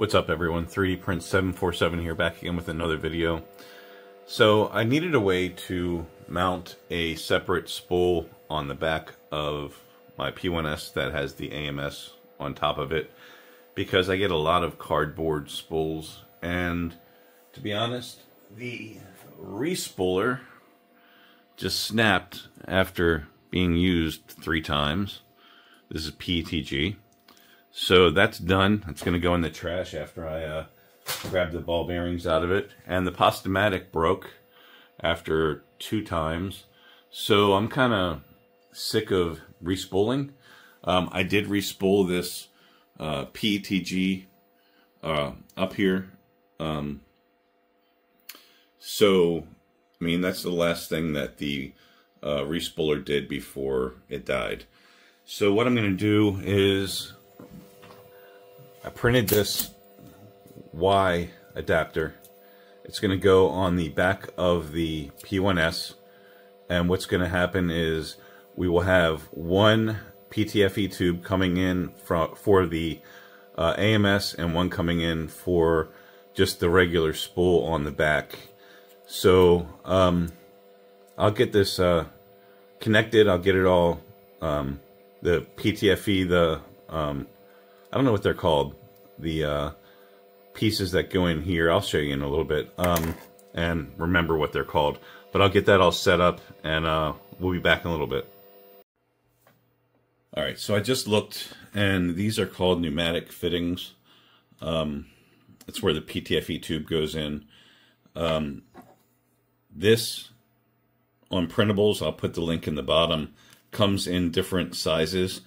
What's up everyone, 3D Print 747 here, back again with another video. So I needed a way to mount a separate spool on the back of my P1S that has the AMS on top of it because I get a lot of cardboard spools. And to be honest, the respooler just snapped after being used three times. This is PETG. So that's done. It's going to go in the trash after I uh, grab the ball bearings out of it. And the Postomatic broke after two times. So I'm kind of sick of respooling. Um, I did respool this uh, PETG uh, up here. Um, so, I mean, that's the last thing that the uh, respooler did before it died. So what I'm going to do is I printed this Y adapter. It's going to go on the back of the P1S. And what's going to happen is we will have one PTFE tube coming in for, for the uh, AMS and one coming in for just the regular spool on the back. So um, I'll get this uh, connected. I'll get it all, um, the PTFE, the um, I don't know what they're called. The uh, pieces that go in here. I'll show you in a little bit. Um, and remember what they're called. But I'll get that all set up and uh, we'll be back in a little bit. All right, so I just looked and these are called pneumatic fittings. Um, it's where the PTFE tube goes in. Um, this on printables, I'll put the link in the bottom, comes in different sizes.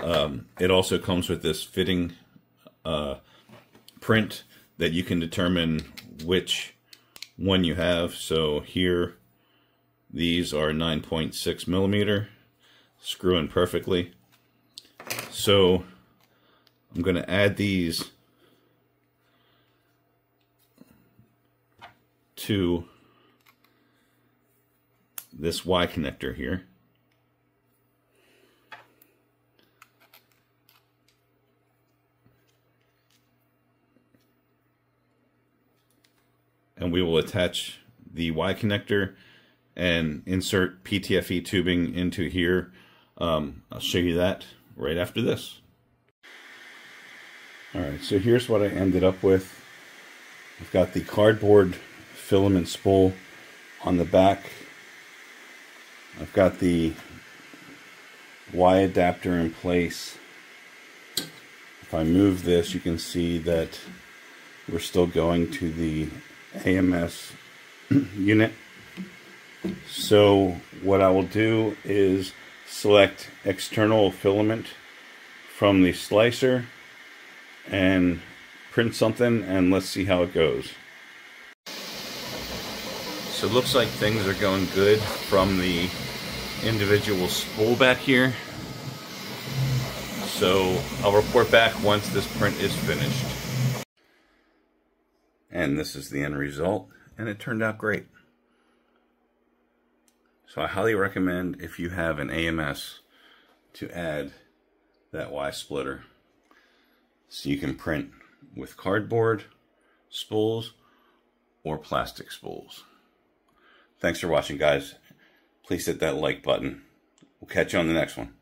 Um, it also comes with this fitting uh, print that you can determine which one you have. So here, these are 9.6 millimeter, screw in perfectly. So I'm going to add these to this Y connector here. and we will attach the Y connector and insert PTFE tubing into here. Um, I'll show you that right after this. Alright, so here's what I ended up with. I've got the cardboard filament spool on the back. I've got the Y adapter in place. If I move this, you can see that we're still going to the AMS unit. So what I will do is select external filament from the slicer and print something and let's see how it goes. So it looks like things are going good from the individual spool back here. So I'll report back once this print is finished. And this is the end result, and it turned out great. So I highly recommend if you have an AMS to add that Y splitter so you can print with cardboard spools or plastic spools. Thanks for watching guys. Please hit that like button. We'll catch you on the next one.